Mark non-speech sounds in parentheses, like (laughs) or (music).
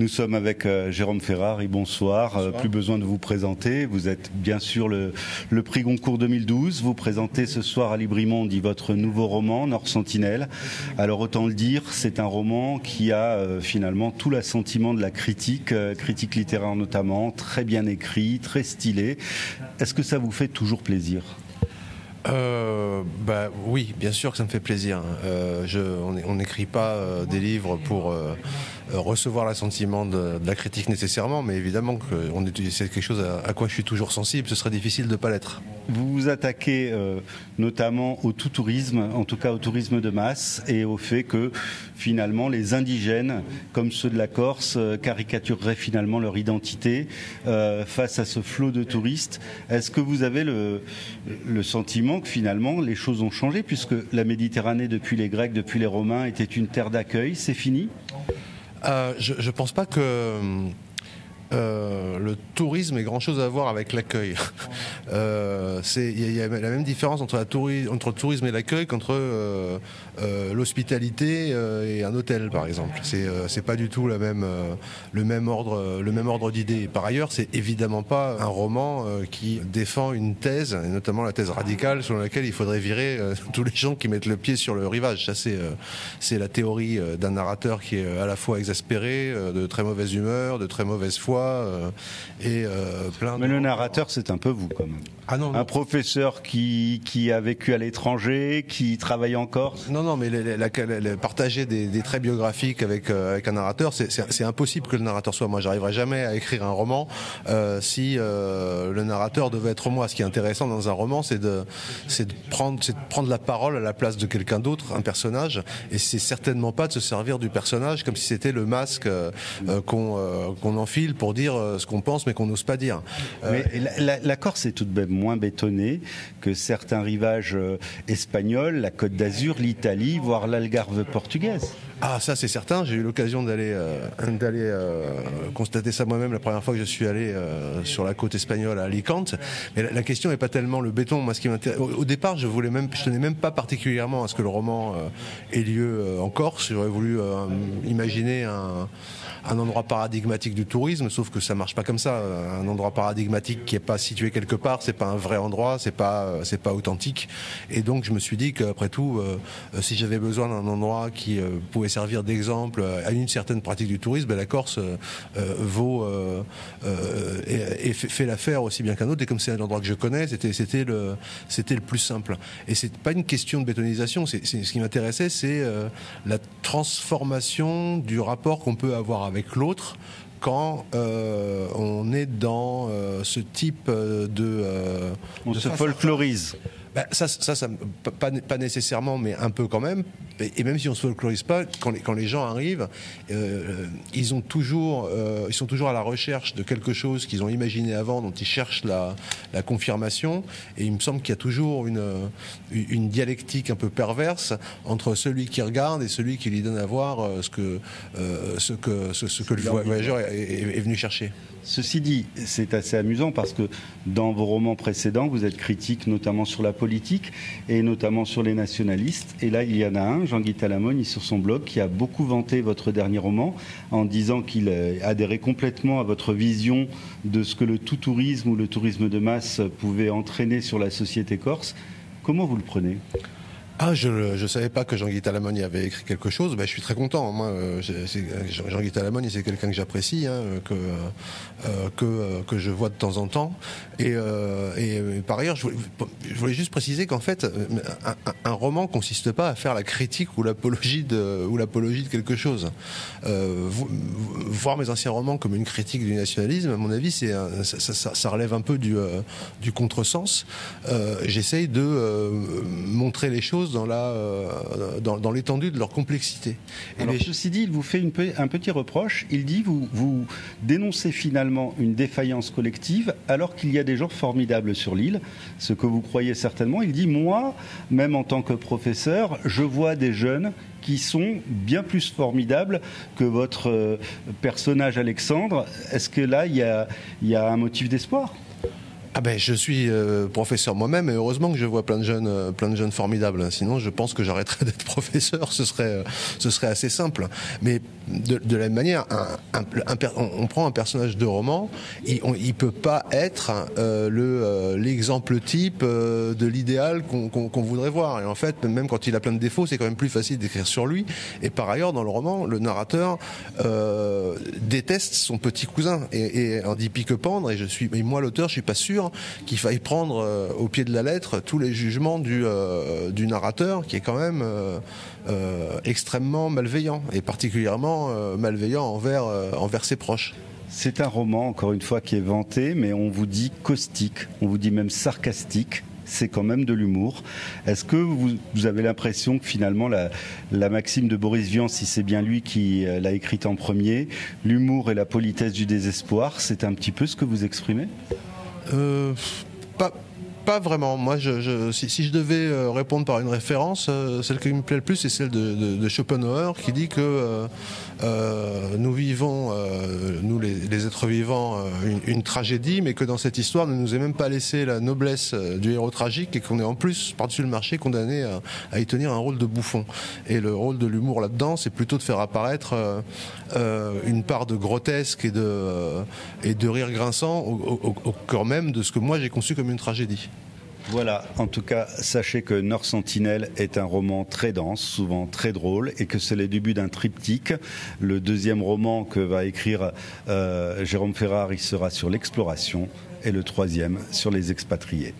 Nous sommes avec euh, Jérôme Ferrari, bonsoir. Euh, plus besoin de vous présenter. Vous êtes bien sûr le, prix Goncourt 2012. Vous présentez ce soir à dit votre nouveau roman, Nord Sentinelle. Alors autant le dire, c'est un roman qui a euh, finalement tout l'assentiment de la critique, critique littéraire notamment, très bien écrit, très stylé. Est-ce que ça vous fait toujours plaisir? Bah, Oui, bien sûr que ça me fait plaisir. je, on n'écrit pas des livres pour euh, recevoir l'assentiment de, de, la critique nécessairement, mais évidemment que c'est quelque chose à, quoi je suis toujours sensible. Ce serait difficile de ne pas l'être. Vous vous attaquez euh, notamment au tout tourisme, en tout cas au tourisme de masse, et au fait que finalement les indigènes, comme ceux de la Corse, euh, caricatureraient finalement leur identité face à ce flot de touristes. Est-ce que vous avez le sentiment que finalement les choses ont changé, puisque la Méditerranée depuis les Grecs, depuis les Romains, était une terre d'accueil? C'est fini? Euh, je, pense pas que euh, le tourisme ait grand chose à voir avec l'accueil. (laughs) Euh, il y, a la même différence entre, le tourisme et l'accueil qu'entre euh, l'hospitalité et un hôtel, par exemple. C'est pas du tout le même ordre d'idées. Par ailleurs, c'est évidemment pas un roman qui défend une thèse, et notamment la thèse radicale selon laquelle il faudrait virer (laughs) tous les gens qui mettent le pied sur le rivage. C'est la théorie d'un narrateur qui est à la fois exaspéré, de très mauvaise humeur, de très mauvaise foi euh, et euh, plein. Mais le narrateur, c'est un peu vous quand même. Ah non, Un professeur qui, qui a vécu à l'étranger, qui travaille en Corse. Non, non, mais la, partager des, des, traits biographiques avec, euh, avec un narrateur, c'est impossible que le narrateur soit moi. J'arriverai jamais à écrire un roman si le narrateur devait être moi. Ce qui est intéressant dans un roman, c'est de, de, prendre, de prendre la parole à la place de quelqu'un d'autre, un personnage, et c'est certainement pas de se servir du personnage comme si c'était le masque qu'on qu'on enfile pour dire ce qu'on pense mais qu'on n'ose pas dire. mais la, la Corse est tout de même moins bétonné que certains rivages euh, espagnols, la Côte d'Azur, l'Italie, voire l'Algarve portugaise. Ah ça c'est certain, j'ai eu l'occasion d'aller euh, d'aller euh, constater ça moi-même la première fois que je suis allé sur la côte espagnole à Alicante. Mais la, question n'est pas tellement le béton. Moi, ce qui m'intéresse, au, départ, je voulais même, je tenais même pas particulièrement à ce que le roman ait lieu en Corse. J'aurais voulu imaginer un un endroit paradigmatique du tourisme, sauf que ça marche pas comme ça. Un endroit paradigmatique qui est pas situé quelque part, c'est pas un vrai endroit, c'est pas c'est pas authentique. Et donc je me suis dit qu'après tout, euh, si j'avais besoin d'un endroit qui euh, pouvait servir d'exemple à une certaine pratique du tourisme, ben, la Corse euh, vaut et, fait, l'affaire aussi bien qu'un autre. Et comme c'est un endroit que je connais, c'était c'était le c'était le plus simple. Et c'est pas une question de bétonisation. C'est ce qui m'intéressait, c'est la transformation du rapport qu'on peut avoir avec l'autre quand euh, on est dans euh, ce type euh, de... on se folklorise. Ben, ça, ça, ça pas, pas, nécessairement, mais un peu quand même. Et, même si on se folklorise pas, quand les, quand les gens arrivent, euh, ils ont toujours, euh, ils sont toujours à la recherche de quelque chose qu'ils ont imaginé avant, dont ils cherchent la, la confirmation. Et il me semble qu'il y a toujours une, une dialectique un peu perverse entre celui qui regarde et celui qui lui donne à voir euh, ce que, euh, ce que, ce, ce que le voyageur est, est, est venu chercher. Ceci dit, c'est assez amusant parce que dans vos romans précédents, vous êtes critique notamment sur la politique et notamment sur les nationalistes. Et là, il y en a un, Jean-Guy Talamoni, sur son blog, qui a beaucoup vanté votre dernier roman en disant qu'il adhérait complètement à votre vision de ce que le tout-tourisme ou le tourisme de masse pouvait entraîner sur la société corse. Comment vous le prenez? Ah, je ne savais pas que Jean-Guy Talamoni avait écrit quelque chose. Ben, je suis très content. Moi, euh, Jean-Guy Talamoni, c'est quelqu'un que j'apprécie, hein, que, euh, que, euh, que je vois de temps en temps. Et, et par ailleurs, je voulais, juste préciser qu'en fait, un, un, roman consiste pas à faire la critique ou l'apologie de, ou l'apologie de quelque chose. voir mes anciens romans comme une critique du nationalisme, à mon avis, c'est ça, ça, ça, relève un peu du, du contresens. J'essaye de montrer les choses dans la euh, dans, l'étendue de leur complexité. Et ceci dit, il vous fait une, un petit reproche. Il dit vous vous dénoncez finalement une défaillance collective alors qu'il y a des gens formidables sur l'île, ce que vous croyez certainement. Il dit moi, même en tant que professeur, je vois des jeunes qui sont bien plus formidables que votre euh, personnage Alexandre. Est-ce que là, il y a, il y a un motif d'espoir? Ah ben, je suis euh, professeur moi-même et heureusement que je vois plein de jeunes, euh, plein de jeunes formidables. Sinon, je pense que j'arrêterais (laughs) d'être professeur. Ce serait, euh, ce serait assez simple. Mais de, la même manière, on, prend un personnage de roman, il ne peut pas être euh, le euh, l'exemple type de l'idéal qu'on voudrait voir. Et en fait, même quand il a plein de défauts, c'est quand même plus facile d'écrire sur lui. Et par ailleurs, dans le roman, le narrateur déteste son petit cousin et, et en dit pique-pendre. Et je suis, moi, l'auteur, je suis pas sûr qu'il faille prendre au pied de la lettre tous les jugements du, du narrateur, qui est quand même extrêmement malveillant et particulièrement euh, malveillant envers, euh, envers ses proches. C'est un roman, encore une fois, qui est vanté, mais on vous dit caustique, on vous dit même sarcastique. C'est quand même de l'humour. Est-ce que vous, avez l'impression que finalement la, maxime de Boris Vian, si c'est bien lui qui euh, l'a écrite en premier, l'humour et la politesse du désespoir, c'est un petit peu ce que vous exprimez? Pas, pas vraiment. Moi, je, si, je devais euh, répondre par une référence, euh, celle qui me plaît le plus, c'est celle de, Schopenhauer, qui dit que euh, nous vivons, nous les, êtres vivants, une, tragédie, mais que dans cette histoire, ne nous est même pas laissé la noblesse du héros tragique et qu'on est en plus, par-dessus le marché, condamné à, y tenir un rôle de bouffon. Et le rôle de l'humour là-dedans, c'est plutôt de faire apparaître une part de grotesque et de, et de rire grinçant au cœur même de ce que moi j'ai conçu comme une tragédie. Voilà, en tout cas, sachez que Nord Sentinelle est un roman très dense, souvent très drôle, et que c'est le début d'un triptyque. Le deuxième roman que va écrire euh, Jérôme Ferrari sera sur l'exploration, et le troisième sur les expatriés.